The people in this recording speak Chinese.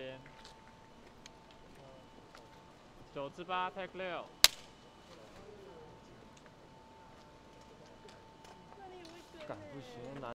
边。九至八，take 六。敢不行，难。